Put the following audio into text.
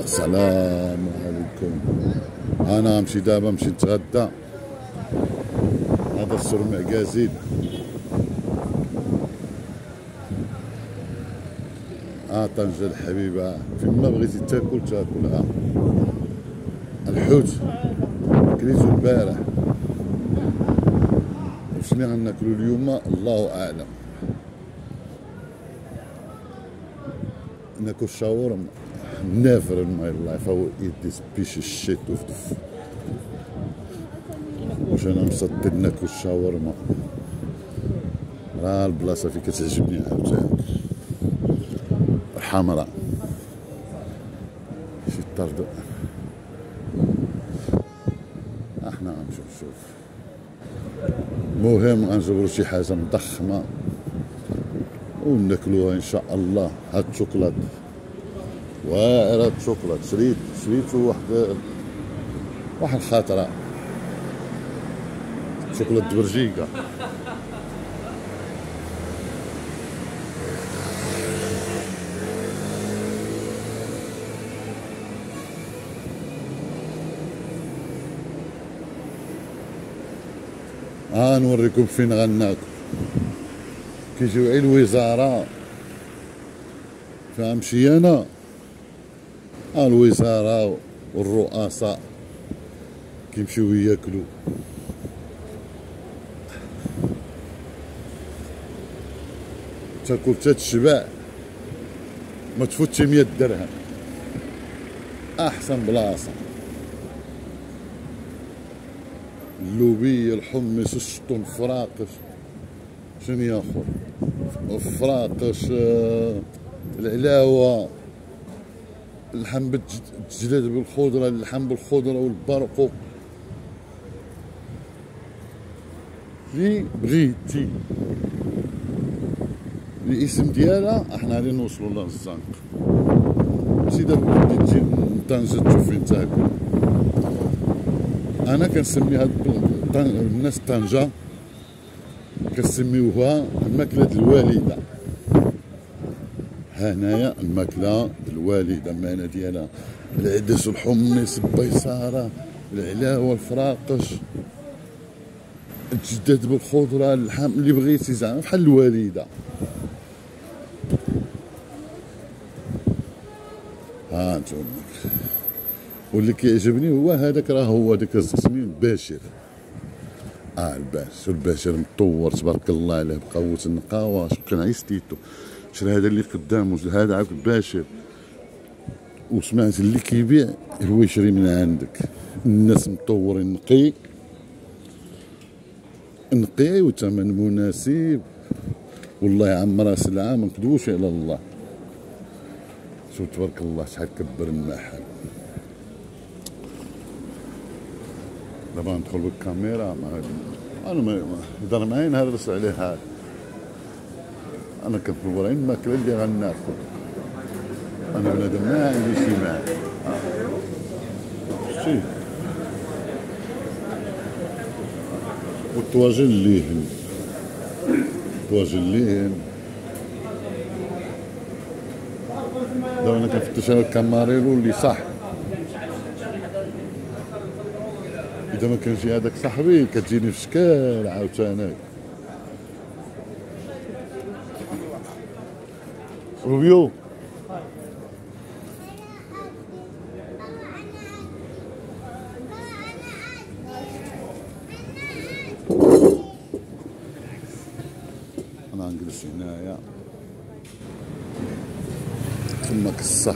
السلام عليكم. أنا نمشي دابا نمشي نتغدى. هذا السرمع كازيل آه طنجة الحبيبة. فيما بغيتي تاكل تاكل آه الحوت. كليتو البارح. وشنو غناكلو اليوم الله أعلم. ناكل شاورما never in my life I will eat this piece of shit with the f- واش أنا مصدق ناكل الشاورما راه البلاصه فين كتعجبني عاوتاني الحمراء شي طرد إحنا غنمشيو نشوف المهم غنجبرو شي حاجة مضخمه وناكلوها ان شاء الله هاد الشوكولات واعرة شوكولات شريت شريت واحد واحد الخاطرة. شوكولات برجيكا ها نوريكم فين غناكل. كيجيو عي الوزارة فهمشي أنا؟ الوزارة والرؤساء كيمشيو ياكلوا. تاكل تتشبع ما تفوتش 100 درهم. أحسن بلاصة. اللوبية الحمص الشطون فراقش. شنو ياخذ؟ الفراقش آه، العلاوة. اللحم بالجلاد بالخضره اللحم بالخضرة والبرقوق اللي بغيتي. الاسم ديالها إحنا غادي نوصلوا لها الزنق ماشي دابا بدي تجي من طنجة تشوف فين تاكل. أنا كنسمي هاد الناس طنجة كنسميوها الماكلة الوالدة هنايا الماكلة الوالدة المعنى ديالها العدس الحمص البيصارة العلاوة الفراقش الجداد بالخضرة اللحم اللي بغيتي زعما بحال الوالدة. ها أنتم واللي كيعجبني هو هذاك راه هو داك السمين باشر آه الباشر الباشر مطور تبارك الله عليه بقوة النقاوة كان عيستيتو شرا هذا اللي قدامه هذا عاود باشر وسمعت اللي كيبيع هو يشري من عندك. الناس مطورين نقي. نقي وثمن مناسب. والله يعمرها سلعة ما نكذبوش على الله. شوف تبارك الله شحال كبر المحل دابا ندخل بالكاميرا ما أنا ما- يهضر معايا نهرس عليه هذا أنا كنصور غير الماكله اللي غناكل أنا بنادم ما عندي شي مال شتي والطواجن اللين الطواجن اللين دابا أنا كنفتش على الكاماريرو اللي صح. إذا ما كانش هذاك صاحبي كتجيني في شكال عاوتاني. روبيو أنا نجلس هنايا. تماك الصح